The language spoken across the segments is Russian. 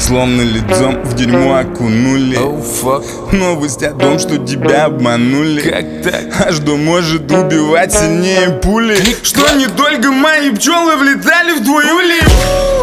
Словно лицом в дерьмо окунули. Oh Новость о том, что тебя обманули. Как так? А что может убивать сильнее пули? Что не только мои пчелы влетали в твою лифт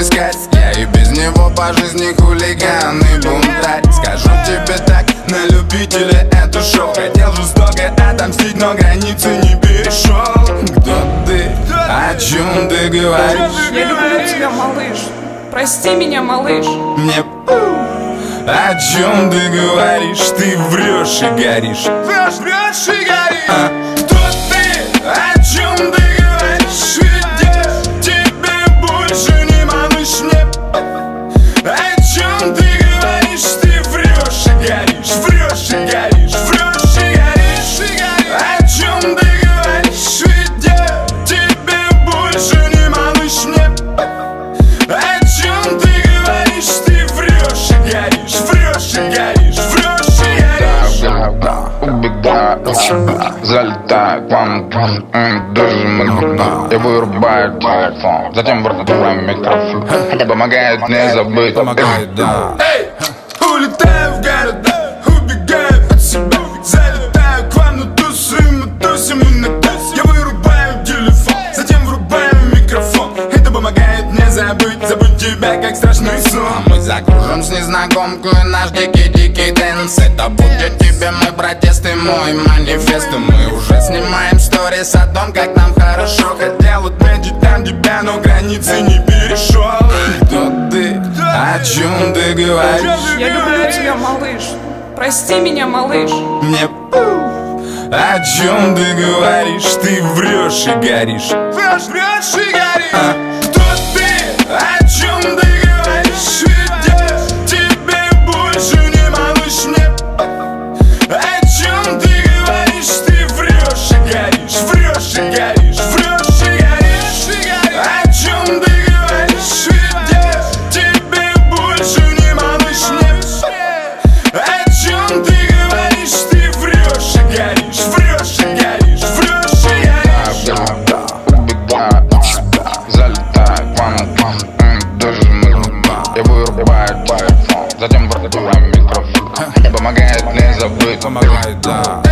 искать Я и без него по жизни хулиган и бунтарь Скажу тебе так, на любителя это шоу Хотел жестоко отомстить, но границы не перешел Кто ты? О чем ты говоришь? Я люблю тебя, малыш. Прости меня, малыш. Мне о чем ты говоришь? Ты врешь и горишь Врешь, врешь и горишь залетаю к вам, даже могу Я вырубаю телефон, затем вырубаю микрофон. Это помогает мне забыть. Помогает, да. Тебя, как страшный сон. Мы закружим с незнакомкой наш дикий-дикий dance Это будет тебе мой протест и мой манифест И мы уже снимаем сторис о том, как нам хорошо Хотел отметить там тебя, но границы не перешел. Кто ты? О чем ты говоришь? Я люблю тебя, малыш. Прости меня, малыш. Мне о чем ты говоришь? Ты врешь и горишь. Врешь, врешь и горишь. Вырубаю телефон,